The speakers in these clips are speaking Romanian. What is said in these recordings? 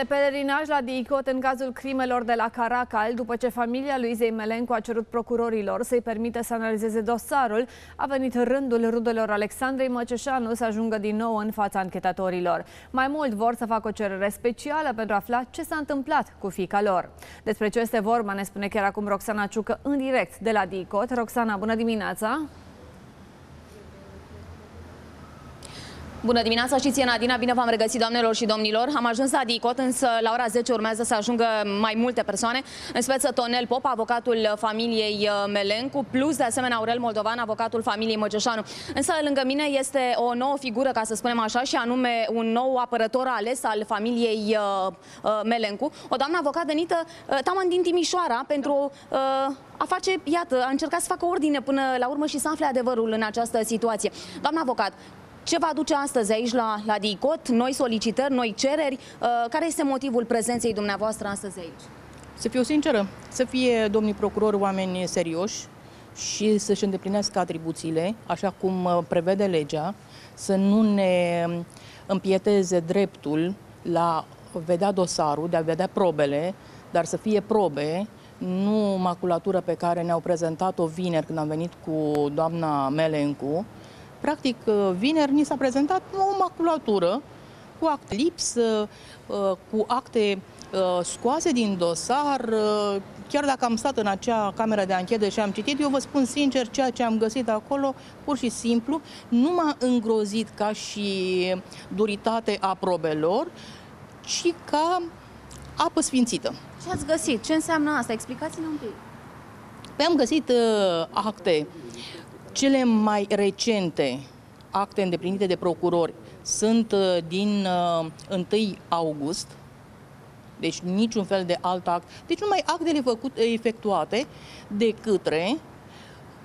De pelerinaj la DICOT în cazul crimelor de la Caracal, după ce familia lui Zei Melencu a cerut procurorilor să-i permită să analizeze dosarul, a venit rândul rudelor Alexandrei Măceșanu să ajungă din nou în fața anchetatorilor. Mai mult vor să facă o cerere specială pentru a afla ce s-a întâmplat cu fica lor. Despre ce este vorba ne spune chiar acum Roxana Ciucă în direct de la DICOT. Roxana, bună dimineața! Bună dimineața și ție, Nadina, bine v-am regăsit, doamnelor și domnilor. Am ajuns la DICOT, însă la ora 10 urmează să ajungă mai multe persoane, în speță Tonel Pop, avocatul familiei uh, Melencu, plus de asemenea Aurel Moldovan, avocatul familiei Măceșanu. Însă lângă mine este o nouă figură, ca să spunem așa, și anume un nou apărător ales al familiei uh, uh, Melencu, o doamnă avocat venită uh, taman din Timișoara pentru uh, a face, iată, a încercat să facă ordine până la urmă și să afle adevărul în această situație. Doamna avocat, ce va aduce astăzi aici la, la DICOT? Noi solicitări, noi cereri? Uh, care este motivul prezenței dumneavoastră astăzi aici? Să fiu sinceră, să fie domnii procurori oameni serioși și să-și îndeplinească atribuțiile, așa cum uh, prevede legea, să nu ne împieteze dreptul la vedea dosarul, de a vedea probele, dar să fie probe, nu maculatură pe care ne-au prezentat-o vineri când am venit cu doamna Melencu, Practic, uh, vineri ni s-a prezentat o maculatură cu act lips, uh, cu acte uh, scoase din dosar. Chiar dacă am stat în acea cameră de anchetă și am citit, eu vă spun sincer, ceea ce am găsit acolo, pur și simplu, nu m-a îngrozit ca și duritate a probelor, ci ca apă sfințită. Ce ați găsit? Ce înseamnă asta? Explicați-ne un pic. Păi am găsit uh, acte cele mai recente acte îndeplinite de procurori sunt uh, din 1 uh, august, deci niciun fel de alt act, deci numai actele făcut, efectuate de către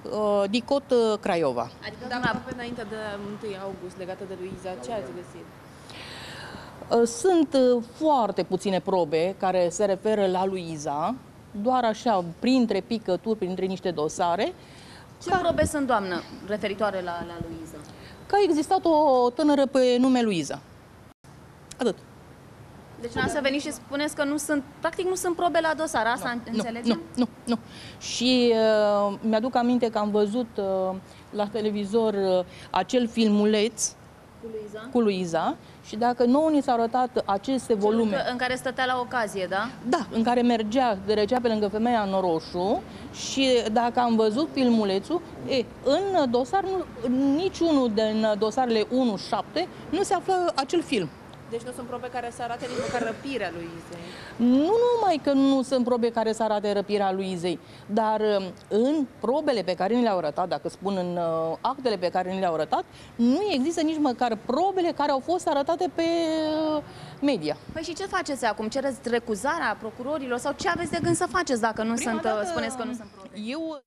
uh, DICOT uh, Craiova. Adică, doamna, pe înainte de 1 august, legată de Luiza, ce ați găsit? Sunt foarte puține probe care se referă la Luiza, doar așa, printre picături, printre niște dosare, ce probe sunt, doamnă, referitoare la, la Luiza? Că a existat o tânără pe nume Luiza. Atât. Deci nu să veniți și spuneți că nu sunt, practic nu sunt probe la dosar, asta nu, înțelegem? Nu, nu, nu. Și uh, mi-aduc aminte că am văzut uh, la televizor uh, acel filmuleț cu Luiza? Cu Luiza și dacă nouă ni s-au arătat aceste volume... În care stătea la ocazie, da? Da, în care mergea, derecea pe lângă femeia în roșu și dacă am văzut filmulețul, e, în dosar, niciunul din dosarele 1-7 nu se află acel film. Deci nu sunt probe care să arate nici măcar răpirea lui Izei. Nu numai că nu sunt probe care să arate răpirea lui Izei, dar um, în probele pe care ni le-au arătat, dacă spun în uh, actele pe care ni le-au arătat, nu există nici măcar probele care au fost arătate pe uh, media. Păi și ce faceți acum? Cereți recuzarea procurorilor sau ce aveți de gând să faceți dacă nu Prima sunt, uh, dată, spuneți că nu sunt probe? Eu